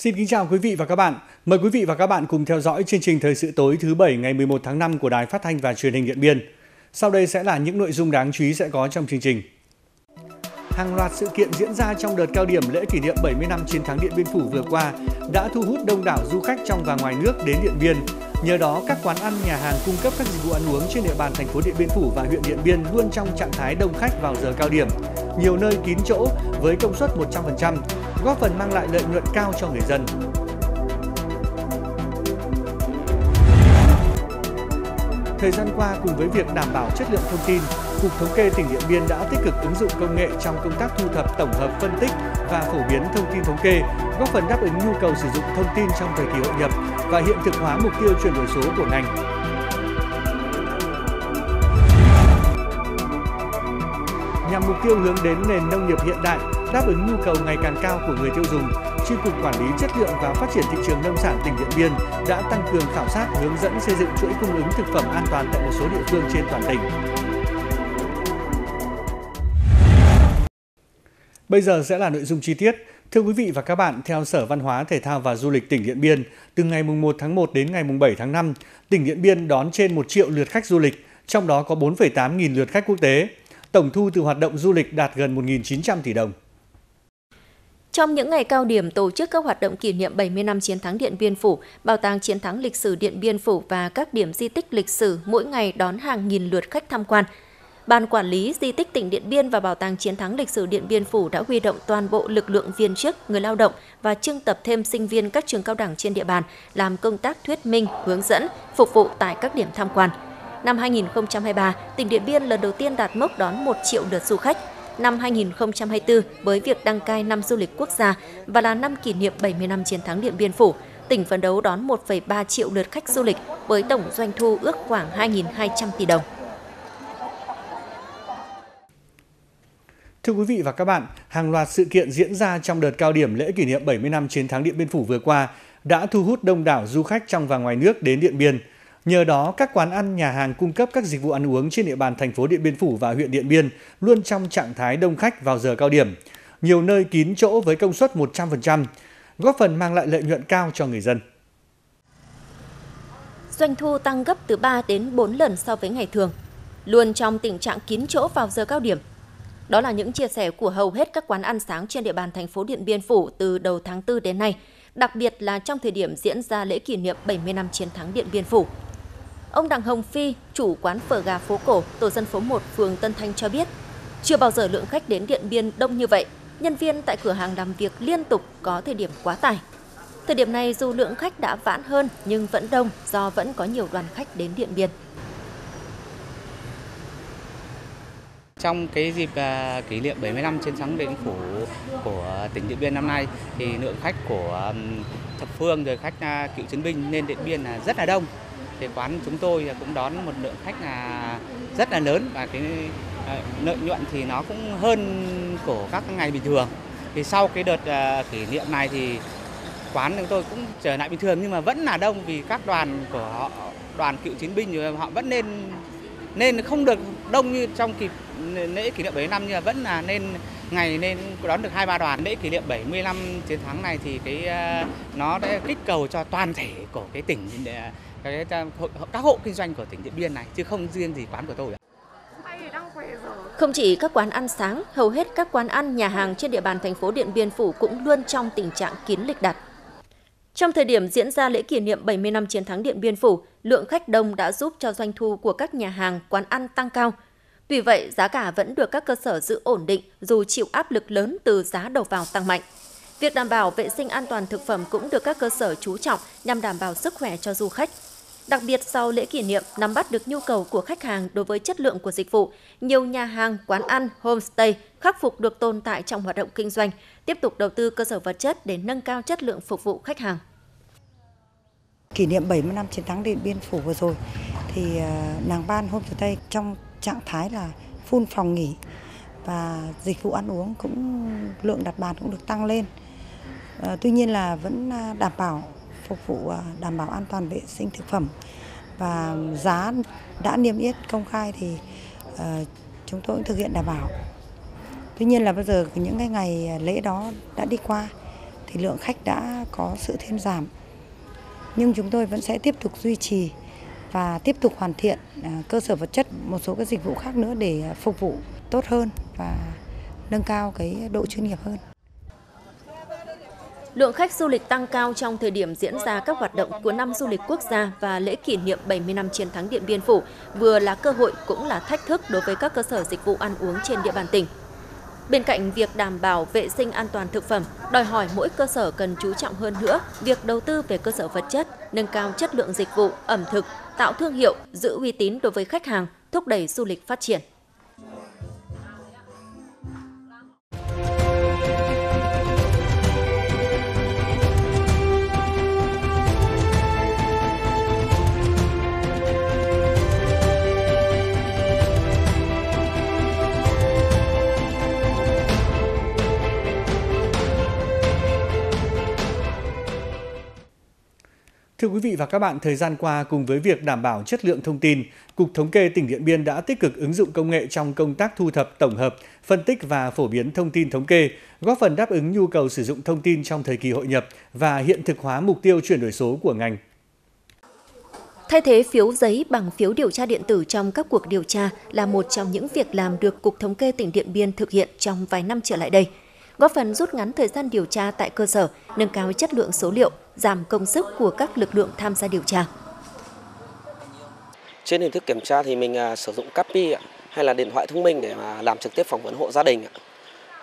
Xin kính chào quý vị và các bạn. Mời quý vị và các bạn cùng theo dõi chương trình Thời sự tối thứ Bảy ngày 11 tháng 5 của Đài Phát thanh và Truyền hình Điện Biên. Sau đây sẽ là những nội dung đáng chú ý sẽ có trong chương trình. Hàng loạt sự kiện diễn ra trong đợt cao điểm lễ kỷ niệm 70 năm chiến thắng Điện Biên Phủ vừa qua đã thu hút đông đảo du khách trong và ngoài nước đến Điện Biên. Nhờ đó, các quán ăn, nhà hàng cung cấp các dịch vụ ăn uống trên địa bàn thành phố Điện Biên Phủ và huyện Điện Biên luôn trong trạng thái đông khách vào giờ cao điểm. Nhiều nơi kín chỗ với công suất 100%, góp phần mang lại lợi nhuận cao cho người dân. Thời gian qua, cùng với việc đảm bảo chất lượng thông tin, Cục Thống kê tỉnh Điện Biên đã tích cực ứng dụng công nghệ trong công tác thu thập, tổng hợp, phân tích và phổ biến thông tin thống kê, góp phần đáp ứng nhu cầu sử dụng thông tin trong thời kỳ hội nhập và hiện thực hóa mục tiêu chuyển đổi số của ngành. Mục tiêu hướng đến nền nông nghiệp hiện đại, đáp ứng nhu cầu ngày càng cao của người tiêu dùng, Chi cục Quản lý chất lượng và phát triển thị trường nông sản tỉnh Điện Biên đã tăng cường khảo sát hướng dẫn xây dựng chuỗi cung ứng thực phẩm an toàn tại một số địa phương trên toàn tỉnh. Bây giờ sẽ là nội dung chi tiết. Thưa quý vị và các bạn, theo Sở Văn hóa, Thể thao và Du lịch tỉnh Điện Biên, từ ngày 1 tháng 1 đến ngày 7 tháng 5, tỉnh Điện Biên đón trên 1 triệu lượt khách du lịch, trong đó có 4,8 nghìn lượt khách quốc tế. Tổng thu từ hoạt động du lịch đạt gần 1.900 tỷ đồng. Trong những ngày cao điểm tổ chức các hoạt động kỷ niệm 70 năm chiến thắng Điện Biên Phủ, Bảo tàng chiến thắng lịch sử Điện Biên Phủ và các điểm di tích lịch sử mỗi ngày đón hàng nghìn lượt khách tham quan. Ban quản lý di tích tỉnh Điện Biên và Bảo tàng chiến thắng lịch sử Điện Biên Phủ đã huy động toàn bộ lực lượng viên chức, người lao động và trưng tập thêm sinh viên các trường cao đẳng trên địa bàn làm công tác thuyết minh, hướng dẫn, phục vụ tại các điểm tham quan. Năm 2023, tỉnh Điện Biên lần đầu tiên đạt mốc đón 1 triệu lượt du khách. Năm 2024, với việc đăng cai năm du lịch quốc gia và là năm kỷ niệm 70 năm chiến thắng Điện Biên Phủ, tỉnh phấn đấu đón 1,3 triệu lượt khách du lịch với tổng doanh thu ước khoảng 2.200 tỷ đồng. Thưa quý vị và các bạn, hàng loạt sự kiện diễn ra trong đợt cao điểm lễ kỷ niệm 70 năm chiến thắng Điện Biên Phủ vừa qua đã thu hút đông đảo du khách trong và ngoài nước đến Điện Biên. Nhờ đó, các quán ăn, nhà hàng cung cấp các dịch vụ ăn uống trên địa bàn thành phố Điện Biên Phủ và huyện Điện Biên luôn trong trạng thái đông khách vào giờ cao điểm. Nhiều nơi kín chỗ với công suất 100%, góp phần mang lại lợi nhuận cao cho người dân. Doanh thu tăng gấp từ 3 đến 4 lần so với ngày thường. Luôn trong tình trạng kín chỗ vào giờ cao điểm, đó là những chia sẻ của hầu hết các quán ăn sáng trên địa bàn thành phố Điện Biên Phủ từ đầu tháng 4 đến nay, đặc biệt là trong thời điểm diễn ra lễ kỷ niệm 70 năm chiến thắng Điện Biên Phủ. Ông Đặng Hồng Phi, chủ quán phở gà phố cổ, tổ dân phố 1, phường Tân Thanh cho biết, chưa bao giờ lượng khách đến Điện Biên đông như vậy. Nhân viên tại cửa hàng làm việc liên tục có thời điểm quá tải. Thời điểm này dù lượng khách đã vãn hơn nhưng vẫn đông do vẫn có nhiều đoàn khách đến Điện Biên. Trong cái dịp uh, kỷ niệm 70 năm chiến thắng Điện Phủ của tỉnh Điện Biên năm nay thì lượng khách của um, thập phương rồi khách uh, cựu chiến binh lên Điện Biên là rất là đông. Thì quán chúng tôi cũng đón một lượng khách là rất là lớn và cái à, lợi nhuận thì nó cũng hơn của các ngày bình thường. Thì sau cái đợt à, kỷ niệm này thì quán chúng tôi cũng trở lại bình thường nhưng mà vẫn là đông vì các đoàn của họ, đoàn cựu chiến binh rồi họ vẫn nên nên không được đông như trong kịp lễ kỷ niệm 70 năm nhưng mà vẫn là nên, ngày nên đón được hai, ba đoàn lễ kỷ niệm 70 năm chiến thắng này thì cái à, nó đã kích cầu cho toàn thể của cái tỉnh cái, các hộ kinh doanh của tỉnh Điện Biên này chứ không riêng gì quán của tôi. Không chỉ các quán ăn sáng, hầu hết các quán ăn, nhà hàng trên địa bàn thành phố Điện Biên Phủ cũng luôn trong tình trạng kín lịch đặt. Trong thời điểm diễn ra lễ kỷ niệm 70 năm chiến thắng Điện Biên Phủ, lượng khách đông đã giúp cho doanh thu của các nhà hàng, quán ăn tăng cao. Tuy vậy, giá cả vẫn được các cơ sở giữ ổn định dù chịu áp lực lớn từ giá đầu vào tăng mạnh. Việc đảm bảo vệ sinh an toàn thực phẩm cũng được các cơ sở chú trọng nhằm đảm bảo sức khỏe cho du khách. Đặc biệt sau lễ kỷ niệm, nắm bắt được nhu cầu của khách hàng đối với chất lượng của dịch vụ, nhiều nhà hàng, quán ăn, homestay khắc phục được tồn tại trong hoạt động kinh doanh, tiếp tục đầu tư cơ sở vật chất để nâng cao chất lượng phục vụ khách hàng. Kỷ niệm 70 năm chiến thắng Điện Biên Phủ vừa rồi thì ờ, nàng ban homestay trong trạng thái là phun phòng nghỉ và dịch vụ ăn uống cũng lượng đặt bàn cũng được tăng lên. Ờ, tuy nhiên là vẫn ờ, đảm bảo phục vụ à, đảm bảo an toàn vệ sinh thực phẩm và giá đã niêm yết công khai thì ờ, chúng tôi cũng thực hiện đảm bảo. Tuy nhiên là bây giờ những cái ngày à, lễ đó đã đi qua thì lượng khách đã có sự thêm giảm. Nhưng chúng tôi vẫn sẽ tiếp tục duy trì và tiếp tục hoàn thiện à, cơ sở vật chất, một số các dịch vụ khác nữa để phục vụ tốt hơn và nâng cao cái độ chuyên nghiệp hơn. Lượng khách du lịch tăng cao trong thời điểm diễn ra các hoạt động của năm du lịch quốc gia và lễ kỷ niệm 70 năm chiến thắng Điện Biên Phủ vừa là cơ hội cũng là thách thức đối với các cơ sở dịch vụ ăn uống trên địa bàn tỉnh. Bên cạnh việc đảm bảo vệ sinh an toàn thực phẩm, đòi hỏi mỗi cơ sở cần chú trọng hơn nữa việc đầu tư về cơ sở vật chất, nâng cao chất lượng dịch vụ, ẩm thực, tạo thương hiệu, giữ uy tín đối với khách hàng, thúc đẩy du lịch phát triển. Thưa quý vị và các bạn, thời gian qua cùng với việc đảm bảo chất lượng thông tin, Cục Thống kê tỉnh Điện Biên đã tích cực ứng dụng công nghệ trong công tác thu thập, tổng hợp, phân tích và phổ biến thông tin thống kê, góp phần đáp ứng nhu cầu sử dụng thông tin trong thời kỳ hội nhập và hiện thực hóa mục tiêu chuyển đổi số của ngành. Thay thế phiếu giấy bằng phiếu điều tra điện tử trong các cuộc điều tra là một trong những việc làm được Cục Thống kê tỉnh Điện Biên thực hiện trong vài năm trở lại đây – góp phần rút ngắn thời gian điều tra tại cơ sở, nâng cao chất lượng số liệu, giảm công sức của các lực lượng tham gia điều tra. Trên hình thức kiểm tra thì mình à, sử dụng copy hay là điện thoại thông minh để mà làm trực tiếp phỏng vấn hộ gia đình.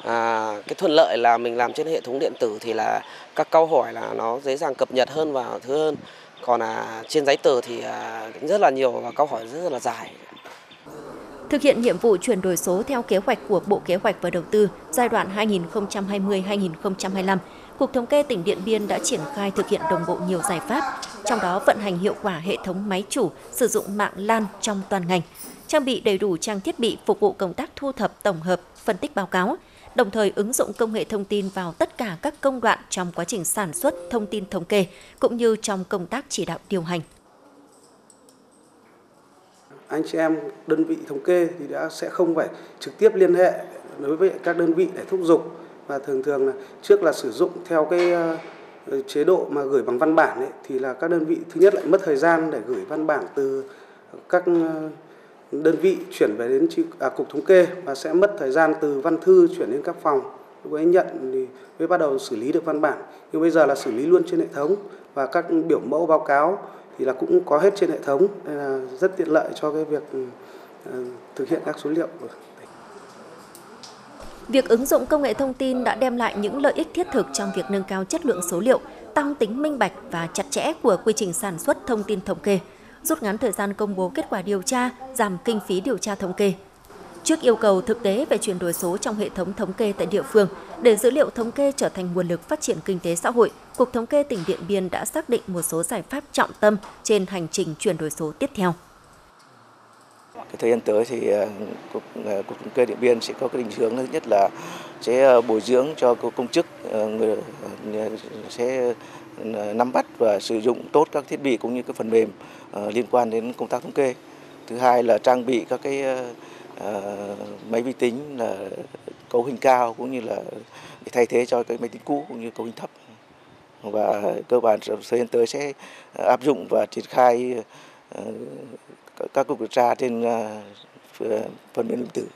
À, cái thuận lợi là mình làm trên hệ thống điện tử thì là các câu hỏi là nó dễ dàng cập nhật hơn và thứ hơn. Còn là trên giấy tờ thì à, rất là nhiều và câu hỏi rất là dài. Thực hiện nhiệm vụ chuyển đổi số theo kế hoạch của Bộ Kế hoạch và Đầu tư giai đoạn 2020-2025, Cục Thống kê tỉnh Điện Biên đã triển khai thực hiện đồng bộ nhiều giải pháp, trong đó vận hành hiệu quả hệ thống máy chủ sử dụng mạng LAN trong toàn ngành, trang bị đầy đủ trang thiết bị phục vụ công tác thu thập tổng hợp, phân tích báo cáo, đồng thời ứng dụng công nghệ thông tin vào tất cả các công đoạn trong quá trình sản xuất thông tin thống kê cũng như trong công tác chỉ đạo điều hành anh chị em đơn vị thống kê thì đã sẽ không phải trực tiếp liên hệ đối với các đơn vị để thúc giục. Và thường thường là trước là sử dụng theo cái ờ, chế độ mà gửi bằng văn bản ấy, thì là các đơn vị thứ nhất lại mất thời gian để gửi văn bản từ các ờ, đơn vị chuyển về đến à, cục thống kê và sẽ mất thời gian từ văn thư chuyển đến các phòng. Lúc ấy nhận thì mới bắt đầu xử lý được văn bản. Nhưng bây giờ là xử lý luôn trên hệ thống và các biểu mẫu báo cáo thì là cũng có hết trên hệ thống nên là rất tiện lợi cho cái việc ừ, ờ, thực hiện các số liệu Việc ứng dụng công nghệ thông tin đã đem lại những lợi ích thiết thực trong việc nâng cao chất lượng số liệu, tăng tính minh bạch và chặt chẽ của quy trình sản xuất thông tin thống kê, rút ngắn thời gian công bố kết quả điều tra, giảm kinh phí điều tra thống kê. Trước yêu cầu thực tế về chuyển đổi số trong hệ thống thống kê tại địa phương, để dữ liệu thống kê trở thành nguồn lực phát triển kinh tế xã hội, Cục Thống kê tỉnh Điện Biên đã xác định một số giải pháp trọng tâm trên hành trình chuyển đổi số tiếp theo. Cái thời gian tới thì ờ, cục, ờ, cục thống kê điện biên sẽ có cái định hướng thứ nhất là sẽ ờ, bồi dưỡng cho công chức người sẽ nắm bắt và sử dụng tốt các thiết bị cũng như các phần mềm liên quan đến công tác thống kê. Thứ hai là trang bị các cái Ờ, máy vi tính là cấu hình cao cũng như là để thay thế cho cái máy tính cũ cũng như cấu hình thấp và cơ bản thời gian tới sẽ ờ, áp dụng và triển khai ờ, các cuộc điều tra trên phần mềm điện tử.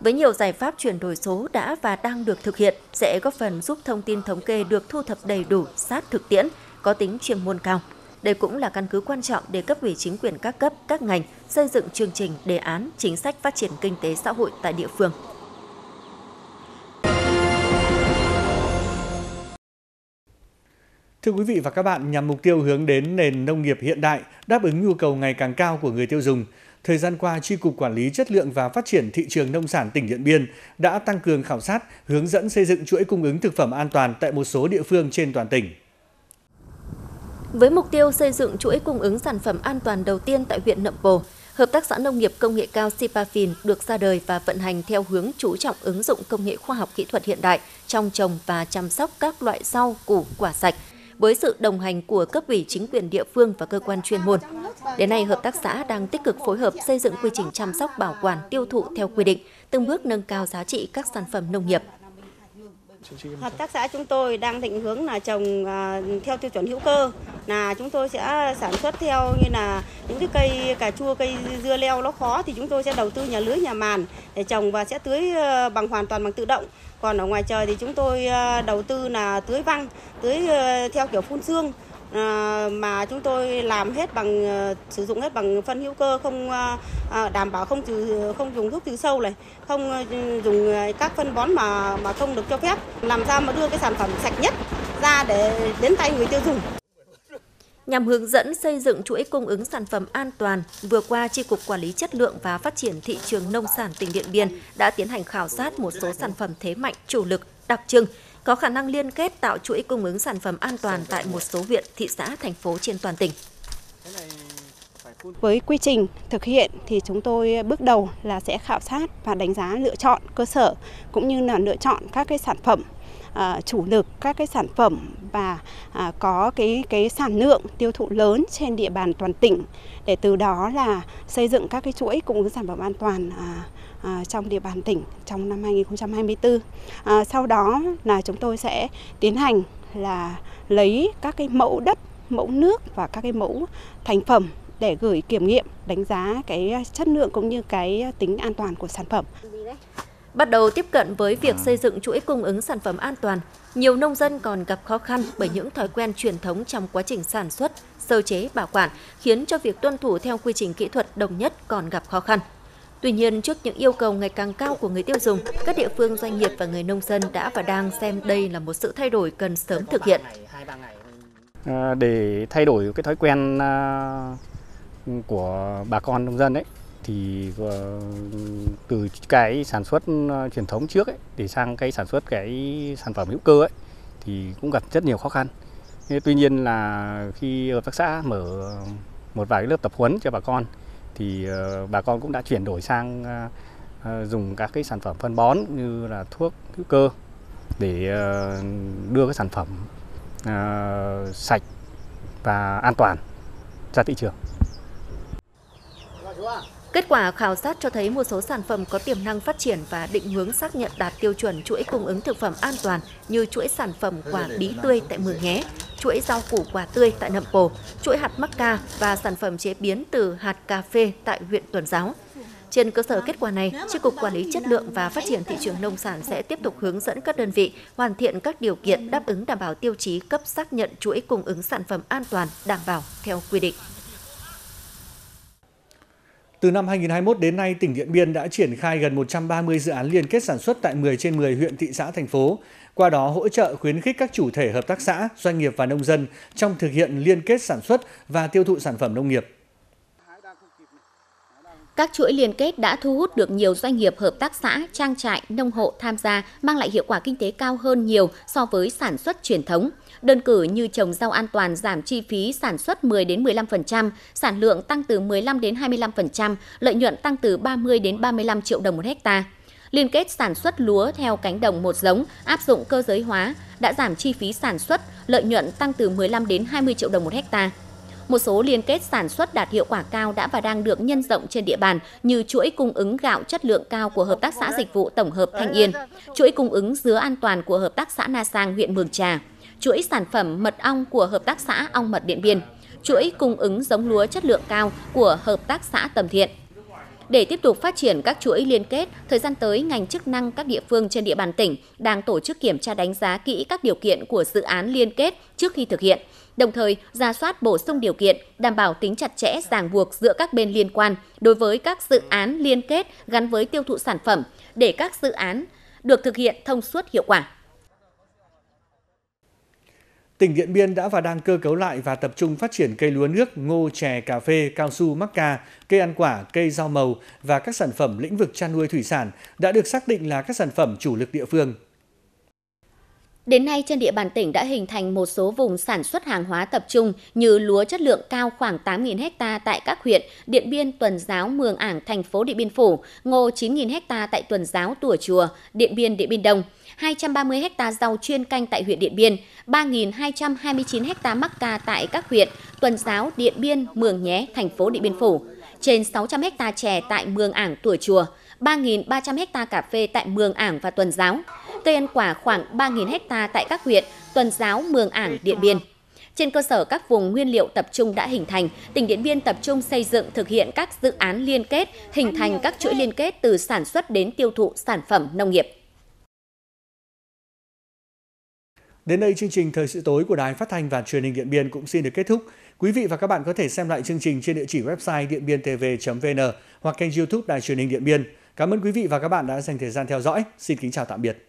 Với nhiều giải pháp chuyển đổi số đã và đang được thực hiện sẽ góp phần giúp thông tin thống kê được thu thập đầy đủ, sát thực tiễn, có tính chuyên môn cao. Đây cũng là căn cứ quan trọng để cấp ủy chính quyền các cấp, các ngành xây dựng chương trình, đề án, chính sách phát triển kinh tế xã hội tại địa phương. Thưa quý vị và các bạn, nhằm mục tiêu hướng đến nền nông nghiệp hiện đại, đáp ứng nhu cầu ngày càng cao của người tiêu dùng, thời gian qua, Tri Cục Quản lý Chất lượng và Phát triển Thị trường Nông sản tỉnh Điện Biên đã tăng cường khảo sát, hướng dẫn xây dựng chuỗi cung ứng thực phẩm an toàn tại một số địa phương trên toàn tỉnh. Với mục tiêu xây dựng chuỗi cung ứng sản phẩm an toàn đầu tiên tại huyện Nậm Pồ, Hợp tác xã nông nghiệp công nghệ cao Sipafin được ra đời và vận hành theo hướng chú trọng ứng dụng công nghệ khoa học kỹ thuật hiện đại trong trồng và chăm sóc các loại rau, củ, quả sạch – với sự đồng hành của cấp ủy chính quyền địa phương và cơ quan chuyên môn. Đến nay, hợp tác xã đang tích cực phối hợp xây dựng quy trình chăm sóc bảo quản tiêu thụ theo quy định, từng bước nâng cao giá trị các sản phẩm nông nghiệp. Hợp tác xã chúng tôi đang định hướng là trồng à, theo tiêu chuẩn hữu cơ. Là chúng tôi sẽ sản xuất theo như là những cái cây cà chua, cây dưa leo nó khó thì chúng tôi sẽ đầu tư nhà lưới, nhà màn để trồng và sẽ tưới ờ, bằng hoàn toàn bằng tự động. Còn ở ngoài trời thì chúng tôi ờ, đầu tư là tưới văng, tưới ờ, theo kiểu phun xương à, mà chúng tôi làm hết bằng ờ, sử dụng hết bằng phân hữu cơ không à, đảm bảo không trừ không dùng thuốc trừ sâu này không dùng các phân bón mà mà không được cho phép. Làm sao mà đưa cái sản phẩm sạch nhất ra để đến tay người tiêu dùng. Nhằm hướng dẫn xây dựng chuỗi cung ứng sản phẩm an toàn, vừa qua tri cục Quản lý chất lượng và phát triển thị trường nông sản tỉnh Điện Biên đã tiến hành khảo sát một số sản phẩm thế mạnh, chủ lực, đặc trưng, có khả năng liên kết tạo chuỗi cung ứng sản phẩm an toàn tại một số huyện, thị xã, thành phố trên toàn tỉnh. Với quy trình thực hiện thì chúng tôi bước đầu là sẽ khảo sát và đánh giá lựa chọn cơ sở cũng như là lựa chọn các cái sản phẩm à, chủ lực các cái sản phẩm và à, có cái cái sản lượng tiêu thụ lớn trên địa bàn toàn tỉnh để từ đó là xây dựng các cái chuỗi cung ứng sản phẩm an toàn à, À, trong địa bàn tỉnh trong năm 2024. À, sau đó là chúng tôi sẽ tiến hành là lấy các cái mẫu đất, mẫu nước và các cái mẫu thành phẩm để gửi kiểm nghiệm đánh giá cái chất lượng cũng như cái tính an toàn của sản phẩm. Bắt đầu tiếp cận với việc xây dựng chuỗi cung ứng sản phẩm an toàn, nhiều nông dân còn gặp khó khăn bởi những thói quen truyền thống trong quá trình sản xuất, sơ chế, bảo quản, khiến cho việc tuân thủ theo quy trình kỹ thuật đồng nhất còn gặp khó khăn. Tuy nhiên, trước những yêu cầu ngày càng cao của người tiêu dùng, các địa phương, doanh nghiệp và người nông dân đã và đang xem đây là một sự thay đổi cần sớm thực hiện. À, để thay đổi cái thói quen à, của bà con nông dân ấy thì ờ, từ cái sản xuất à, truyền thống trước ấy để sang cái sản xuất cái sản phẩm hữu cơ ấy thì cũng gặp rất nhiều khó khăn. Tuy nhiên là khi hợp tác xã mở một vài lớp tập huấn cho bà con thì ờ, bà con cũng đã chuyển đổi sang ờ, ờ, dùng các cái sản phẩm phân bón như là thuốc hữu cơ để đưa cái sản phẩm sạch và an toàn ra thị trường. Kết quả khảo sát cho thấy một số sản phẩm có tiềm năng phát triển và định hướng xác nhận đạt tiêu chuẩn chuỗi cung ứng thực phẩm an toàn như chuỗi sản phẩm quả bí tươi tại Mường Nhé, chuỗi rau củ quả tươi tại Nậm Pồ, chuỗi hạt mắc ca và sản phẩm chế biến từ hạt cà phê tại huyện Tuần Giáo. Trên cơ sở kết quả này, tri cục Quản lý chất lượng và phát triển thị trường nông sản sẽ tiếp tục hướng dẫn các đơn vị hoàn thiện các điều kiện đáp ứng đảm bảo tiêu chí cấp xác nhận chuỗi cung ứng sản phẩm an toàn đảm bảo theo quy định. Từ năm 2021 đến nay, tỉnh Điện Biên đã triển khai gần 130 dự án liên kết sản xuất tại 10 trên 10 huyện thị xã thành phố. Qua đó hỗ trợ khuyến khích các chủ thể hợp tác xã, doanh nghiệp và nông dân trong thực hiện liên kết sản xuất và tiêu thụ sản phẩm nông nghiệp. Các chuỗi liên kết đã thu hút được nhiều doanh nghiệp hợp tác xã, trang trại, nông hộ tham gia, mang lại hiệu quả kinh tế cao hơn nhiều so với sản xuất truyền thống. Đơn cử như trồng rau an toàn giảm chi phí sản xuất 10 đến 15%, sản lượng tăng từ 15 đến 25%, lợi nhuận tăng từ 30 đến 35 triệu đồng một hecta. Liên kết sản xuất lúa theo cánh đồng một giống, áp dụng cơ giới hóa đã giảm chi phí sản xuất, lợi nhuận tăng từ 15 đến 20 triệu đồng một hecta. Một số liên kết sản xuất đạt hiệu quả cao đã và đang được nhân rộng trên địa bàn như chuỗi cung ứng gạo chất lượng cao của Hợp tác xã Dịch vụ Tổng hợp Thanh Yên, chuỗi cung ứng dứa an toàn của Hợp tác xã Na Sang huyện Mường Trà, chuỗi sản phẩm mật ong của Hợp tác xã Ong Mật Điện Biên, chuỗi cung ứng giống lúa chất lượng cao của Hợp tác xã Tầm Thiện. Để tiếp tục phát triển các chuỗi liên kết, thời gian tới ngành chức năng các địa phương trên địa bàn tỉnh đang tổ chức kiểm tra đánh giá kỹ các điều kiện của dự án liên kết trước khi thực hiện, đồng thời ra soát bổ sung điều kiện đảm bảo tính chặt chẽ ràng buộc giữa các bên liên quan đối với các dự án liên kết gắn với tiêu thụ sản phẩm để các dự án được thực hiện thông suốt hiệu quả. Tỉnh Điện Biên đã và đang cơ cấu lại và tập trung phát triển cây lúa nước, ngô, chè, cà phê, cao su, mắc ca, cây ăn quả, cây rau màu và các sản phẩm lĩnh vực chăn nuôi thủy sản đã được xác định là các sản phẩm chủ lực địa phương. Đến nay, trên địa bàn tỉnh đã hình thành một số vùng sản xuất hàng hóa tập trung như lúa chất lượng cao khoảng 8.000 ha tại các huyện Điện Biên, Tuần Giáo, Mường Ảng, thành phố Điện Biên Phủ, ngô 9.000 ha tại Tuần Giáo, Tùa Chùa, Điện Biên, Điện Biên Đông, 230 ha rau chuyên canh tại huyện Điện Biên, 3.229 ha mắc ca tại các huyện Tuần Giáo, Điện Biên, Mường Nhé, thành phố Điện Biên Phủ, trên 600 ha chè tại Mường Ảng, Tùa Chùa, 3.300 ha cà phê tại Mường Ảng và Tuần Giáo, cây ăn quả khoảng 3.000 ha tại các huyện Tuần Giáo, Mường Ảng, Điện Biên. Trên cơ sở các vùng nguyên liệu tập trung đã hình thành, tỉnh Điện Biên tập trung xây dựng thực hiện các dự án liên kết, hình thành các chuỗi liên kết từ sản xuất đến tiêu thụ sản phẩm nông nghiệp. Đến đây chương trình Thời sự tối của Đài Phát thanh và Truyền hình Điện Biên cũng xin được kết thúc. Quý vị và các bạn có thể xem lại chương trình trên địa chỉ website điện biên tv.vn hoặc kênh YouTube Đài Truyền hình Điện Biên. Cảm ơn quý vị và các bạn đã dành thời gian theo dõi. Xin kính chào tạm biệt.